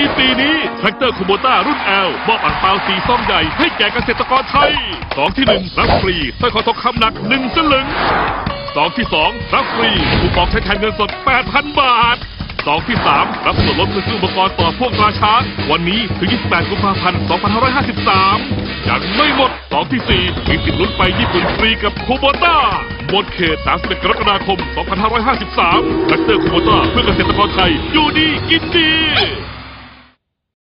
ีปีนี้แทรกเตอร์คูโบต้ารุ่น L มอบอั่งเปาสี่ซองใหญ่ให้แก่เกษตรกรไทยซองที่หนึ่งรับฟรีสร้อยคอทองคำหนักหนึ่งสลึงซองที่สองรับฟรีคูปองใช้แทนเงินสด 8,000 บาทซองที่สามรับส่วนลดเพื่อซื้ออุปกรณ์ต่อพ่วงตราช้าง วันนี้ถึง 28 กุมภาพันธ์ 2553 ยังไม่หมดซองที่สี่มีสิทธิ์ลุ้นไปญี่ปุ่นฟรีกับคูโบต้าหมดเขต 31 กรกฎาคม 2553แทรกเตอร์คูโบต้าเพื่อเกษตรกรไทยอยู่ดีกินดี